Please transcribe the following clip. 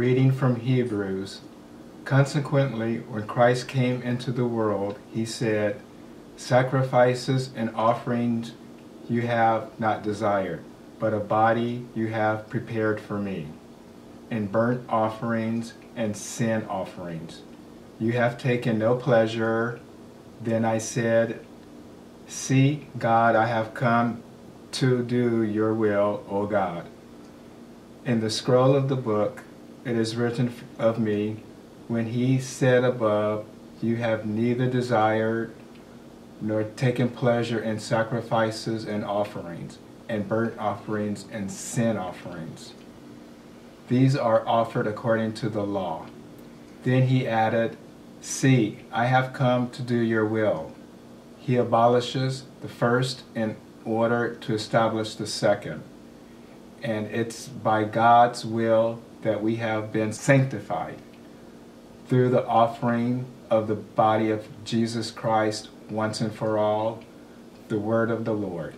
reading from Hebrews. Consequently, when Christ came into the world, he said, Sacrifices and offerings you have not desired, but a body you have prepared for me, and burnt offerings and sin offerings. You have taken no pleasure. Then I said, See, God, I have come to do your will, O God. In the scroll of the book, it is written of me, when he said above, You have neither desired nor taken pleasure in sacrifices and offerings, and burnt offerings and sin offerings. These are offered according to the law. Then he added, See, I have come to do your will. He abolishes the first in order to establish the second. And it's by God's will that we have been sanctified through the offering of the body of Jesus Christ once and for all, the word of the Lord.